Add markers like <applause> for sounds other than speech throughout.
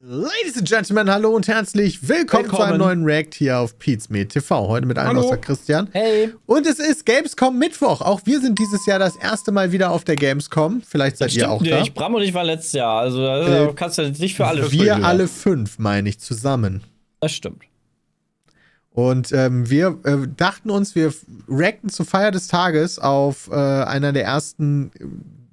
Ladies and Gentlemen, hallo und herzlich willkommen, willkommen. zu einem neuen React hier auf Pizme TV. Heute mit einem aus der Christian. Hey. Und es ist Gamescom Mittwoch. Auch wir sind dieses Jahr das erste Mal wieder auf der Gamescom. Vielleicht seid ihr auch nicht. da. Ich Bram und ich war letztes Jahr. Also äh, kannst du nicht für alle Wir alle fünf, meine ich, zusammen. Das stimmt. Und ähm, wir äh, dachten uns, wir reacten zur Feier des Tages auf äh, einer der ersten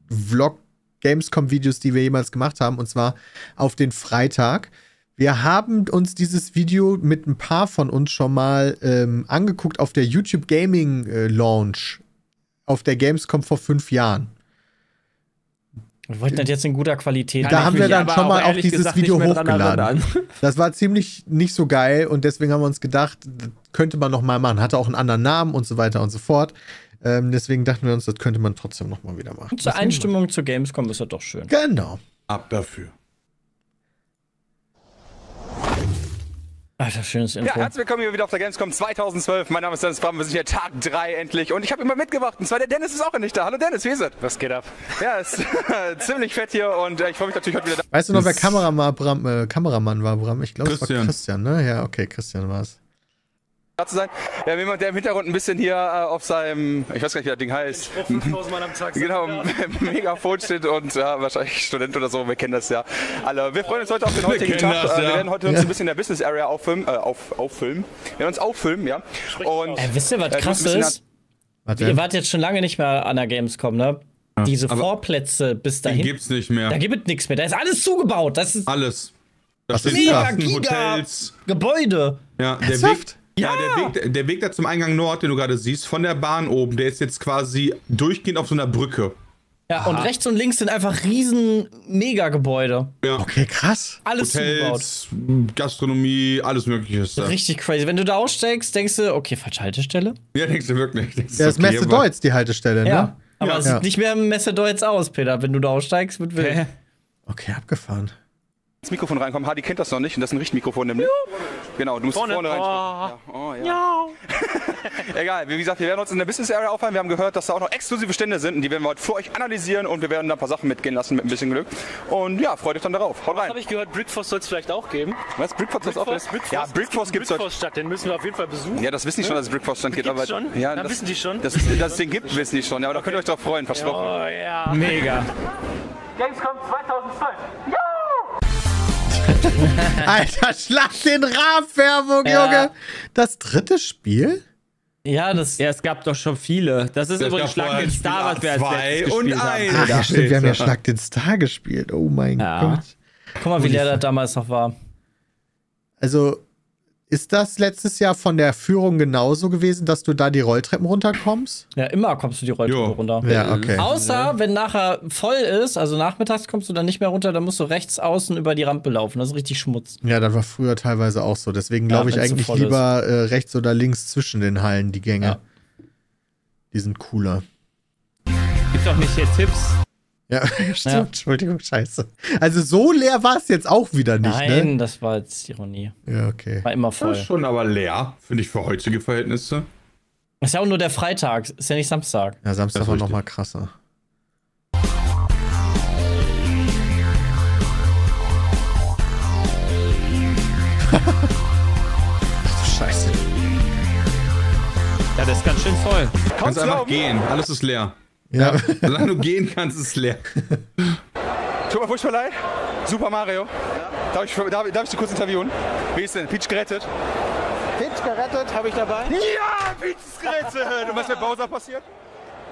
Vlog Gamescom-Videos, die wir jemals gemacht haben, und zwar auf den Freitag. Wir haben uns dieses Video mit ein paar von uns schon mal ähm, angeguckt auf der YouTube Gaming äh, Launch auf der Gamescom vor fünf Jahren. Wir wollten das jetzt in guter Qualität. Da haben wir dann schon mal auch dieses Video hochgeladen. Das war ziemlich nicht so geil und deswegen haben wir uns gedacht, könnte man noch mal machen. Hatte auch einen anderen Namen und so weiter und so fort. Ähm, deswegen dachten wir uns, das könnte man trotzdem noch mal wieder machen. Und zur Einstimmung zur Gamescom ist das doch schön. Genau. Ab dafür. Alter, schönes Intro. Ja, herzlich willkommen hier wieder auf der Gamescom 2012. Mein Name ist Dennis Bram, wir sind hier Tag 3 endlich und ich habe immer mitgebracht und zwar der Dennis ist auch endlich da. Hallo Dennis, wie ist es? Was geht ab? Ja, ist <laughs> ziemlich fett hier und äh, ich freue mich natürlich heute wieder da. Weißt du noch, wer Kameramann, Bram, äh, Kameramann war, Bram? Ich glaube, es war Christian, ne? Ja, okay, Christian war es da zu sein. Wir haben jemanden, der im Hintergrund ein bisschen hier äh, auf seinem, ich weiß gar nicht, wie das Ding heißt. genau, <laughs> Megafon steht und ja, wahrscheinlich Student oder so, wir kennen das ja alle. Wir freuen uns heute auf den heutigen Tag. Das, ja. Wir werden heute uns ein bisschen in der Business Area auffilmen, äh, auf, auffilmen. Wir werden uns auffilmen, ja. Und, äh, wisst ihr, was krass ist? Warte. Ihr wart jetzt schon lange nicht mehr an der Gamescom, ne? Ja, Diese Vorplätze bis dahin. Die gibt's nicht mehr. Da gibt es nichts mehr. Da ist alles zugebaut. Das ist alles. Das ist mega Giga Hotels. Gebäude. Ja, der Weg, ja, ja der, Weg, der Weg da zum Eingang Nord, den du gerade siehst, von der Bahn oben, der ist jetzt quasi durchgehend auf so einer Brücke. Ja, Aha. und rechts und links sind einfach riesen Megagebäude. Ja. Okay, krass. Alles Hotels, zugebaut. Gastronomie, alles mögliche ist da. Richtig crazy. Wenn du da aussteigst, denkst du, okay, falsche Haltestelle? Ja, denkst du wirklich. Denkst ja, das okay, Messe Deutz, die Haltestelle, ne? Ja, aber ja. es sieht nicht mehr Messe Deutz aus, Peter, wenn du da aussteigst mit Wild. Okay, abgefahren ins Mikrofon reinkommen. Hardy kennt das noch nicht und das ist ein Richtmikrofon nämlich. Genau, du musst vorne, vorne rein. Oh. Ja. Oh, ja. <laughs> Egal, wie gesagt, wir werden uns in der Business Area aufhalten. Wir haben gehört, dass da auch noch exklusive Stände sind und die werden wir heute für euch analysieren und wir werden da ein paar Sachen mitgehen lassen mit ein bisschen Glück. Und ja, freut euch dann darauf. Haut rein. habe ich gehört, Brickforce soll es vielleicht auch geben. Was? Brickforce soll es auch geben? Ja, Brickforce gibt es Brickforce statt, den müssen wir auf jeden Fall besuchen. Ja, das wissen die schon, dass es Brickforce stand gibt. Aber, schon? Ja, das, wissen die schon. Das, dass es den gibt, wissen die schon. Ja, aber da könnt ihr euch drauf freuen, versprochen. Oh, ja. Mega. Gamescom 2012. <laughs> Alter, schlag den Rahmenwerbung, ja. Junge. Das dritte Spiel? Ja, das, ja, es gab doch schon viele. Das ist das übrigens Schlag den Star, was wir als letztes und gespielt ein. haben. Ach, ja, stimmt, wir haben ja Schlag den Star gespielt. Oh mein ja. Gott. Guck mal, wie der das damals noch war. Also, ist das letztes Jahr von der Führung genauso gewesen, dass du da die Rolltreppen runterkommst? Ja, immer kommst du die Rolltreppen jo. runter. Ja, okay. Außer, wenn nachher voll ist, also nachmittags kommst du dann nicht mehr runter, dann musst du rechts außen über die Rampe laufen. Das ist richtig Schmutz. Ja, das war früher teilweise auch so. Deswegen glaube ja, ich eigentlich lieber äh, rechts oder links zwischen den Hallen die Gänge. Ja. Die sind cooler. Gibt doch nicht hier Tipps, <laughs> ja, stimmt. Ja. Entschuldigung, scheiße. Also so leer war es jetzt auch wieder nicht, ne? Nein, ne? das war jetzt Ironie. Ja, okay. War immer voll. Ja, schon aber leer, finde ich, für heutige Verhältnisse. Das ist ja auch nur der Freitag, ist ja nicht Samstag. Ja, Samstag war nochmal krasser. <laughs> Scheiße. Ja, das ist ganz schön voll. Kannst einfach gehen, alles ist leer. Ja. ja. Solange du gehen kannst, ist es leer. Furchtbar leid. Super Mario. Ja. Darf, ich, darf, darf ich dich kurz interviewen? Wie ist denn? Peach gerettet? Peach gerettet, habe ich dabei? Ja, Peach ist gerettet. Und was mit Bowser passiert?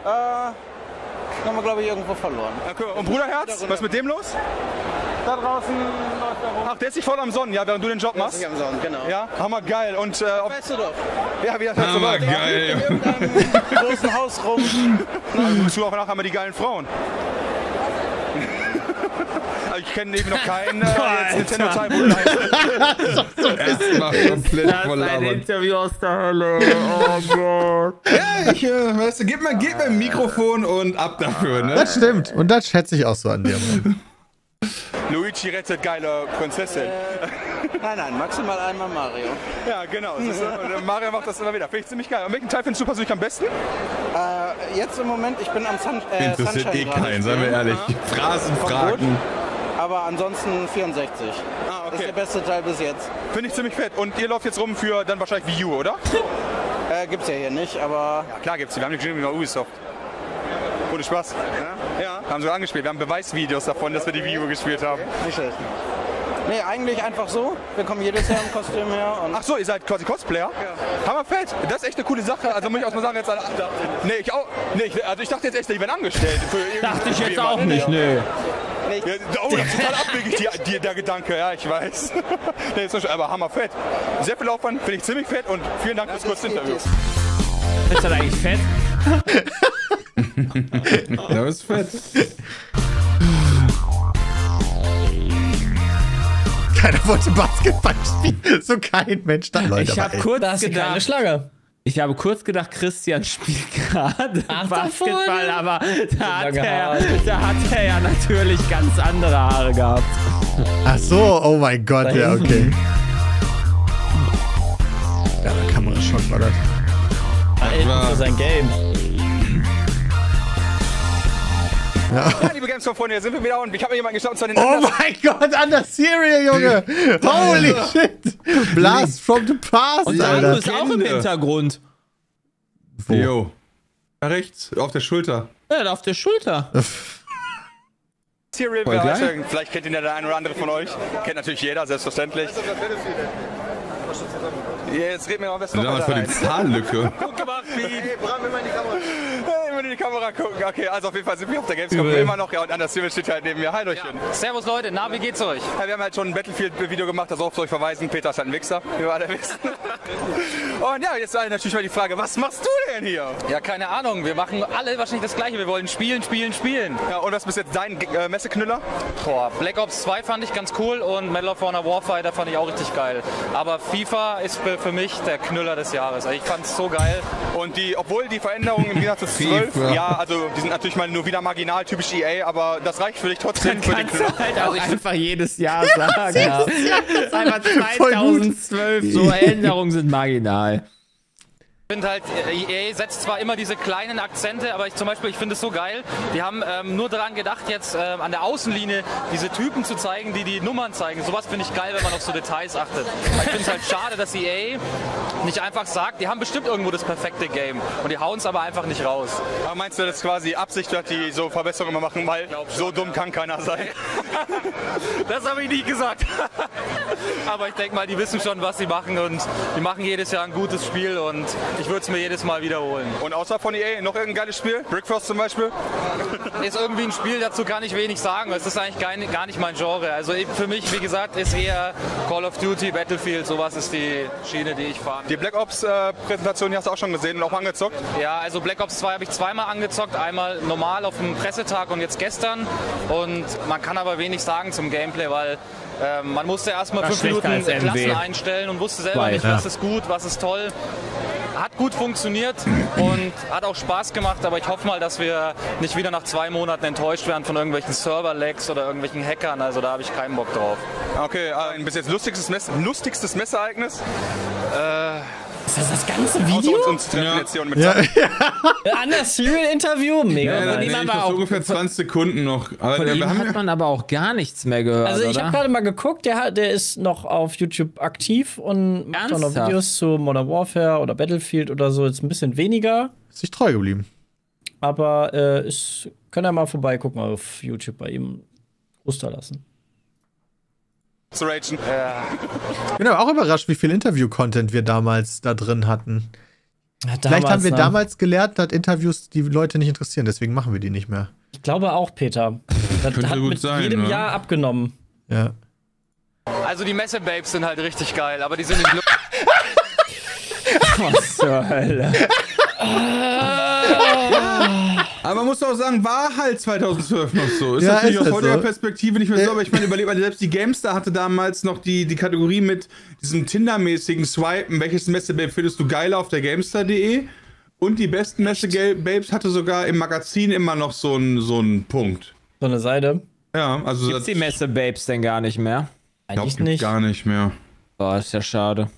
Äh, haben wir, glaube ich, irgendwo verloren. Okay. Und Bruderherz, was ist mit dem los? Da draußen läuft er rum. Ach, der ist nicht voll am Sonnen, ja, während du den Job machst? Der ist nicht am Sonnen, genau. Ja, hammer geil. Und, äh, ob, weißt du doch. Ja, wie das heißt Hammer so geil. In <laughs> irgendeinem großen Haus rum. Dann bist du auch nachher einmal die geilen Frauen. <laughs> ich kenne eben noch keinen äh, jetzt Nintendo Time <laughs> Erstmal komplett das voll ein Interview aus der Hölle. Oh Gott. Ja, ich, äh, weißt du, gib mir, gib mir ein Mikrofon und ab dafür, ne? Das stimmt. Und das schätze ich auch so an dir. Luigi rettet geile Prinzessin. Äh, nein, nein, maximal einmal Mario. Ja, genau. Ist, Mario macht das immer wieder. Finde ich ziemlich geil. Und welchen Teil findest du persönlich am besten? Äh, jetzt im Moment, ich bin am Sun, äh, Interessiert Sunshine eh keinen, seien wir ehrlich. Phrasen, Fragen. aber ansonsten 64. Ah, okay. Das ist der beste Teil bis jetzt. Finde ich ziemlich fett. Und ihr lauft jetzt rum für dann wahrscheinlich Wii U, oder? äh, gibt's ja hier nicht, aber... Ja, klar gibt's die. Wir haben die wie bei Ubisoft. Ohne Spaß. Ja? Ja. Haben sogar angespielt. Wir haben Beweisvideos davon, dass wir die U gespielt haben. Nicht schlecht. Nee, eigentlich einfach so. Wir kommen jedes Jahr im Kostüm her. Ach so, ihr seid quasi Cosplayer? Ja. Hammerfett. Das ist echt eine coole Sache. Also muss ich auch mal sagen, jetzt. Nee, ich auch. Nee, ich, also ich dachte jetzt echt, ich bin angestellt. Dachte ich jetzt auch nicht, nee. Ja, oh, das ist total abwegig, die, die, der Gedanke, ja, ich weiß. <laughs> nee, ist aber hammerfett. Sehr viel Aufwand, finde ich ziemlich fett und vielen Dank fürs kurze Interview. Ist das eigentlich fett? <laughs> das ist fett. Keiner wollte Basketball spielen. So kein Mensch da, Leute. Ich habe kurz das gedacht, Schlange. Ich habe kurz gedacht, Christian spielt gerade Basketball, aber da hat, er, da hat er ja natürlich ganz andere Haare gehabt. Ach so, oh mein Gott, ja, okay. Ja, der Kameraschock war das. Das war sein Game. Ja. ja, liebe Gamescom-Freunde, sind wir wieder und ich habe mir jemanden geschaut, zwar den Oh mein Gott, Under Serial, Junge! <laughs> Holy shit! Blast from the past, Und Alter. ist auch im Hintergrund. Wo? Jo. Da rechts, auf der Schulter. Ja, auf der Schulter. Serial, vielleicht kennt ihn ja der eine oder andere von euch. Kennt natürlich jeder, selbstverständlich. Jetzt reden wir am besten noch weiter rein. Zahllücke. Gut gemacht, Bram, immer in die Kamera. In die Kamera gucken. Okay, also auf jeden Fall sind wir auf der Gamescom Übel. immer noch. Ja, und Anders Civil steht halt neben mir. Hi, Leute. Ja. Servus, Leute. Na, wie geht's euch? Ja, wir haben halt schon ein Battlefield-Video gemacht, das auf euch verweisen. Peter ist halt ein Wichser, wie wir alle wissen. <laughs> und ja, jetzt natürlich mal die Frage, was machst du denn hier? Ja, keine Ahnung. Wir machen alle wahrscheinlich das Gleiche. Wir wollen spielen, spielen, spielen. Ja, und was ist bis jetzt dein äh, Messeknüller? Boah, Black Ops 2 fand ich ganz cool und Medal of Honor Warfighter fand ich auch richtig geil. Aber FIFA ist für, für mich der Knüller des Jahres. Also ich fand es so geil. Und die, obwohl die Veränderungen im Gegensatz zu <laughs> 12, ja, also die sind natürlich mal nur wieder marginal, typisch EA, aber das reicht für dich trotzdem für den Knüller. Halt auch also einfach jedes Jahr <laughs> sagen. ja. Das ist einfach 2012. So Änderungen sind marginal finde halt, EA e setzt zwar immer diese kleinen Akzente, aber ich zum Beispiel, ich finde es so geil. Die haben ähm, nur daran gedacht, jetzt ähm, an der Außenlinie diese Typen zu zeigen, die die Nummern zeigen. Sowas finde ich geil, wenn man auf so Details achtet. Ich finde es halt schade, dass EA nicht einfach sagt, die haben bestimmt irgendwo das perfekte Game und die hauen es aber einfach nicht raus. Aber meinst du, das quasi Absicht, dass die so Verbesserungen immer machen, weil so dumm kann keiner sein? <laughs> das habe ich nie gesagt. <laughs> aber ich denke mal, die wissen schon, was sie machen und die machen jedes Jahr ein gutes Spiel und ich würde es mir jedes Mal wiederholen. Und außer von EA noch irgendein geiles Spiel? Brickfrost zum Beispiel? Ist irgendwie ein Spiel, dazu kann ich wenig sagen. Es ist eigentlich gar nicht, gar nicht mein Genre. Also für mich, wie gesagt, ist eher Call of Duty, Battlefield, sowas ist die Schiene, die ich fahre. Die Black Ops äh, Präsentation hast du auch schon gesehen und auch angezockt? Ja, also Black Ops 2 habe ich zweimal angezockt. Einmal normal auf dem Pressetag und jetzt gestern. Und man kann aber wenig sagen zum Gameplay, weil äh, man musste erstmal fünf Minuten Klassen einstellen und wusste selber Weil, nicht, was ist gut, was ist toll hat gut funktioniert und hat auch Spaß gemacht, aber ich hoffe mal, dass wir nicht wieder nach zwei Monaten enttäuscht werden von irgendwelchen Server-Lags oder irgendwelchen Hackern. Also da habe ich keinen Bock drauf. Okay, ein bis jetzt lustigstes, Mess lustigstes Messeereignis? Ist das das ganze Video? Außer uns, uns treffen ja. jetzt hier und mit ja. <laughs> ja. An das Serial-Interview? Mega. Ja, ja, nee, auch ungefähr 20 Sekunden noch. Aber von ihm hat man aber auch gar nichts mehr gehört, Also ich habe gerade mal geguckt, der, der ist noch auf YouTube aktiv und macht auch noch Videos zu Modern Warfare oder Battlefield oder so. Jetzt ein bisschen weniger. Ist sich treu geblieben. Aber äh, ist, könnt ihr mal vorbeigucken auf YouTube bei ihm. Oster lassen zu ragen. Ja. Ich bin aber auch überrascht, wie viel Interview-Content wir damals da drin hatten. Ja, Vielleicht haben wir ne? damals gelernt, dass Interviews die Leute nicht interessieren, deswegen machen wir die nicht mehr. Ich glaube auch, Peter. Das Könnte hat mit sein, jedem ne? Jahr abgenommen. Ja. Also die Messe-Babes sind halt richtig geil, aber die sind nicht. <laughs> Was zur Hölle? <laughs> Aber man muss auch sagen, war halt 2012 noch so. Ist ja, natürlich ist aus heutiger so. Perspektive nicht mehr so, äh, aber ich meine, überlegt mal, selbst die GameStar hatte damals noch die, die Kategorie mit diesem Tinder-mäßigen Swipen. Welches Messebabe findest du geiler auf der GameStar.de? Und die besten Messe-Babes hatte sogar im Magazin immer noch so einen so Punkt. So eine Seite? Ja, also. Gibt's die Messe-Babes denn gar nicht mehr? Eigentlich glaub, nicht. gar nicht mehr. Boah, ist ja schade.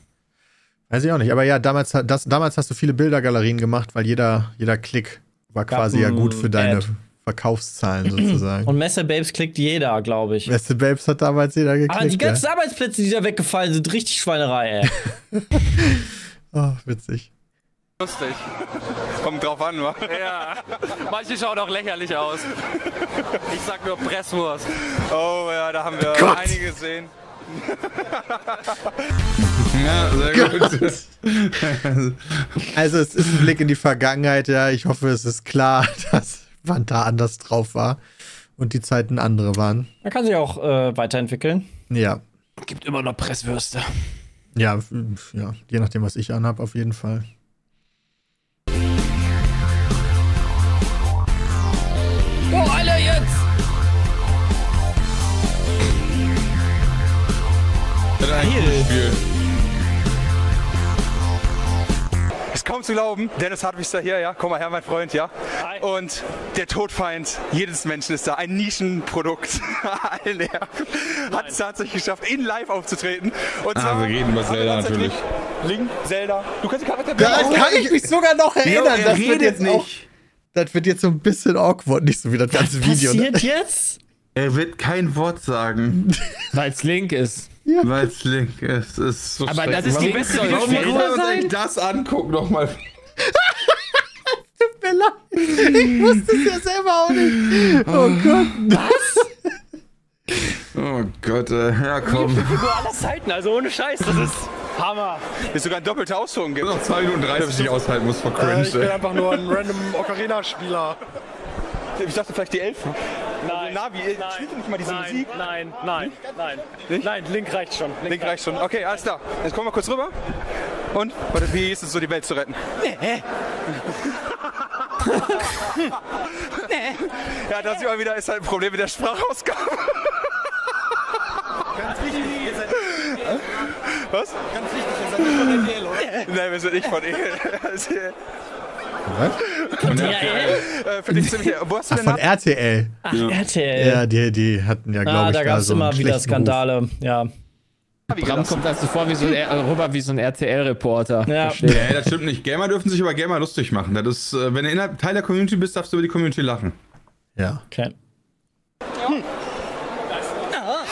Weiß ich auch nicht, aber ja, damals, das, damals hast du viele Bildergalerien gemacht, weil jeder, jeder Klick war quasi ja gut für deine, Verkaufszahlen sozusagen. Und Messe Babes klickt jeder, glaube ich. Messe Babes hat damals jeder geklickt. Aber die ganzen ja. Arbeitsplätze, die da weggefallen sind, richtig Schweinerei, ey. <laughs> oh, witzig. Lustig. Kommt drauf an, wa? Ja. Manche schauen auch lächerlich aus. Ich sag nur Presswurst. Oh ja, da haben wir Gott. einige gesehen. <laughs> ja, sehr gut. <laughs> <laughs> also es ist ein Blick in die Vergangenheit, ja. Ich hoffe, es ist klar, <laughs> dass Wanda anders drauf war und die Zeiten andere waren. Man kann sich auch äh, weiterentwickeln. Ja. Gibt immer noch Presswürste. Ja, ja, je nachdem, was ich anhab, auf jeden Fall. Oh, alle jetzt! Geil. Ist kaum zu glauben, Dennis Hartwig ist da hier, ja. Komm mal her, mein Freund, ja. Hi. Und der Todfeind jedes Menschen ist da. Ein Nischenprodukt. <laughs> Hat es tatsächlich geschafft, in live aufzutreten. Und ah, wir reden über Zelda natürlich. Link, Zelda. Du kannst die Charakter Da kann ich mich sogar noch erinnern. Ja, das wird jetzt nicht. Auch, das wird jetzt so ein bisschen awkward, nicht so wie das ganze Was Video. Was ne? passiert ne? jetzt? Er wird kein Wort sagen. Weil es Link ist. Ja. Weil es Link ist. ist so Aber das ist die beste Warum muss wir uns eigentlich das angucken nochmal? <laughs> Tut mir leid. Ich wusste es ja selber auch nicht. Oh Gott. Was? Oh Gott, äh, ja komm. Figur aller Zeiten, also ohne Scheiß, das ist Hammer. Ist sogar ein doppelter Ausführung gibt. Noch 2 Minuten 30, die ich aushalten muss vor Cringe. Äh, ich bin einfach nur ein random Ocarina-Spieler. Ich dachte vielleicht die Elfen. Nein. Navi, nein, spielt nicht mal diese nein, Musik? Nein, nein, nein. Nicht? Nein, Link reicht schon. Link, Link reicht schon. Okay, alles klar. Jetzt kommen wir kurz rüber. Und? Wie ist es so, die Welt zu retten? Nee. nee. <laughs> Ja, das hier mal wieder ist halt ein Problem mit der Sprachausgabe. Ganz wichtig, ihr seid. Was? Ganz wichtig, ihr seid nicht von EL, oder? Nein, wir sind nicht von EL. <laughs> Was? Von RTL? Äh, Finde ich ziemlich. Wo hast du Ach, von RTL. Ach, ja. RTL. Ja, die, die hatten ja, glaube ah, ich, da gab es so immer wieder Skandale. Ja. Bram kommt also vor wie so ein, rüber wie so ein RTL-Reporter. Ja. Nee, das stimmt nicht. Gamer dürfen sich über Gamer lustig machen. Das ist, äh, wenn du innerhalb Teil der Community bist, darfst du über die Community lachen. Ja. Okay.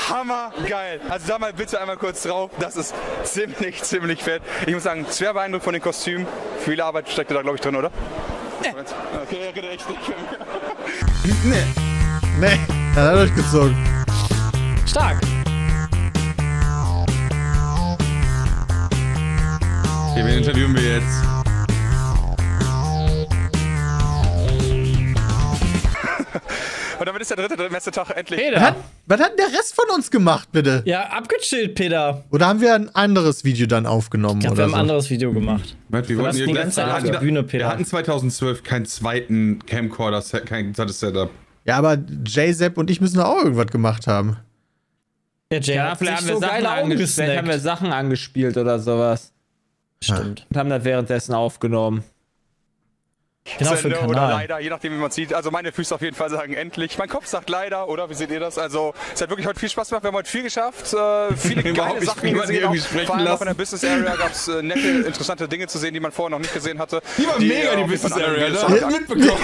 Hm. Hammer geil. Also da mal bitte einmal kurz drauf. Das ist ziemlich, ziemlich fett. Ich muss sagen, schwer beeindruckt von den Kostümen. Viel Arbeit steckt da, glaube ich, drin, oder? Nee. Okay, ja, geht echt nicht. nee. Nee, er hat durchgezogen. Stark. Okay, wen interviewen wir jetzt? Und damit ist der dritte Messetag endlich. Peter. Was hat, was hat der Rest von uns gemacht, bitte? Ja, abgechillt, Peter. Oder haben wir ein anderes Video dann aufgenommen? Ich glaube, wir haben so? ein anderes Video gemacht. Mhm. Wir wollten die ganze Zeit auf der Bühne, Peter. Wir hatten 2012 keinen zweiten Camcorder, kein zweites Setup. Ja, aber J-Zep und ich müssen da auch irgendwas gemacht haben. Der Jay ja, vielleicht haben, so wir Sachen vielleicht haben wir Sachen angespielt oder sowas. Stimmt. Und haben das währenddessen aufgenommen. Genau für den Kanal. Oder leider, je nachdem, wie man sieht. Also meine Füße auf jeden Fall sagen endlich. Mein Kopf sagt leider, oder? Wie seht ihr das? Also es hat wirklich heute viel Spaß gemacht. Wir haben heute viel geschafft. Äh, viele <laughs> geile Sachen gesehen. Auch, vor allem auch in der Business Area gab es äh, nette, interessante Dinge zu sehen, die man vorher noch nicht gesehen hatte. Die war mega, die Business Area. Da habt mitbekommen.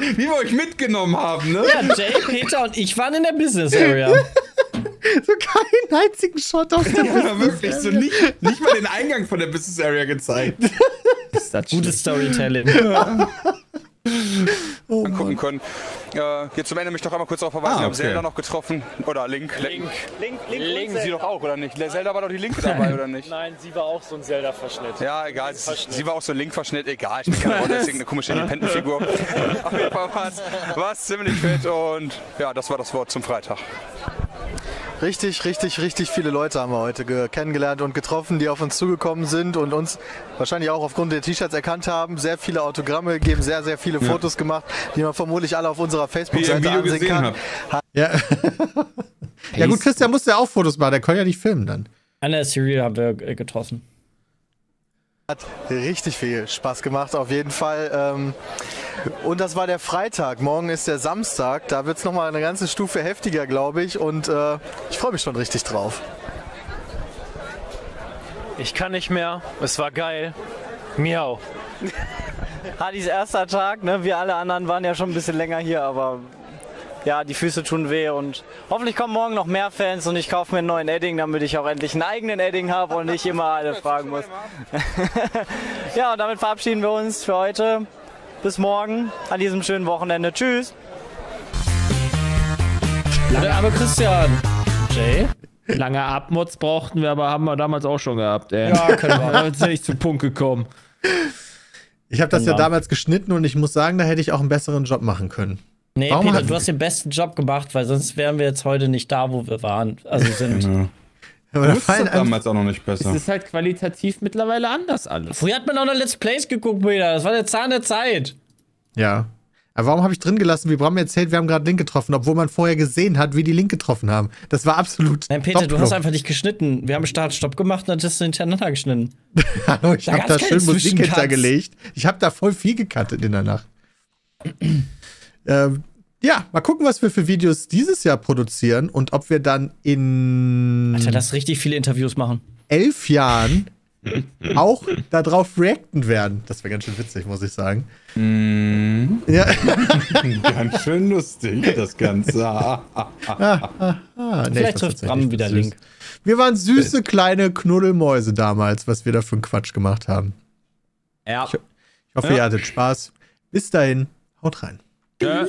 <laughs> wie wir euch mitgenommen haben, ne? Ja, Jay, Peter und ich waren in der Business Area. <laughs> so keinen einzigen Shot auf der Ja, wirklich. So nicht, nicht mal den Eingang von der Business Area gezeigt. Ist das Gutes Storytelling. <laughs> oh, gucken können. Äh, jetzt zum Ende mich doch einmal kurz darauf verweisen, ah, okay. wir haben Zelda noch getroffen. Oder Link. Link. Link, Link, Link sie doch auch, oder nicht? Zelda war doch die Link dabei, oder nicht? <laughs> Nein, sie war auch so ein Zelda-Verschnitt. Ja, egal. Sie, sie, war auch so ein Link-Verschnitt. Egal, ich bin keine Rolle, deswegen eine komische Independent-Figur. <laughs> Auf jeden Fall war es ziemlich fett und ja, das war das Wort zum Freitag. Richtig, richtig, richtig viele Leute haben wir heute kennengelernt und getroffen, die auf uns zugekommen sind und uns wahrscheinlich auch aufgrund der T-Shirts erkannt haben. Sehr viele Autogramme gegeben, sehr, sehr viele ja. Fotos gemacht, die man vermutlich alle auf unserer Facebook-Seite ansehen kann. Ja. <laughs> ja gut, Christian musste ja auch Fotos machen, der kann ja nicht filmen dann. An der Serial haben wir getroffen. Hat richtig viel Spaß gemacht, auf jeden Fall. Ähm, und das war der Freitag. Morgen ist der Samstag. Da wird es nochmal eine ganze Stufe heftiger, glaube ich. Und äh, ich freue mich schon richtig drauf. Ich kann nicht mehr. Es war geil. Miau. <laughs> Hadis erster Tag, ne? Wir alle anderen waren ja schon ein bisschen länger hier, aber ja, die Füße tun weh und hoffentlich kommen morgen noch mehr Fans und ich kaufe mir einen neuen Edding, damit ich auch endlich einen eigenen Edding habe und nicht immer alle fragen muss. <laughs> ja, und damit verabschieden wir uns für heute. Bis morgen an diesem schönen Wochenende. Tschüss. Lange, aber Christian. Jay? Lange Abmods brauchten wir, aber haben wir damals auch schon gehabt, ey. Ja, können wir. <laughs> Da sind nicht zum Punkt gekommen. Ich habe das ja damals geschnitten und ich muss sagen, da hätte ich auch einen besseren Job machen können. Nee, Warum Peter, du hast den besten Job gemacht, weil sonst wären wir jetzt heute nicht da, wo wir waren. Also sind. Aber da fallen damals auch noch nicht besser. Es ist halt qualitativ mittlerweile anders alles. Früher hat man auch noch Let's Plays geguckt, Peter. Das war der Zahn der Zeit. Ja. Aber warum habe ich drin gelassen, wie Bram mir erzählt, wir haben gerade Link getroffen, obwohl man vorher gesehen hat, wie die Link getroffen haben. Das war absolut. Nein, Peter, du hast einfach nicht geschnitten. Wir haben Start, Stopp gemacht und dann hast du hintereinander geschnitten. <laughs> Hallo, ich da habe da schön Musik hintergelegt. Ich habe da voll viel gecuttet in der Nacht. <clears throat> ähm, ja, mal gucken, was wir für Videos dieses Jahr produzieren und ob wir dann in. Alter, lass richtig viele Interviews machen. Elf Jahren auch darauf reacten werden. Das wäre ganz schön witzig, muss ich sagen. Mm. Ja. <laughs> ganz schön lustig, das Ganze. <laughs> ah, ah, ah, nee, Vielleicht trifft Bram wieder süß. Link. Wir waren süße kleine Knuddelmäuse damals, was wir da für einen Quatsch gemacht haben. Ja. Ich, ich hoffe, ja. ihr hattet Spaß. Bis dahin, haut rein. Ja.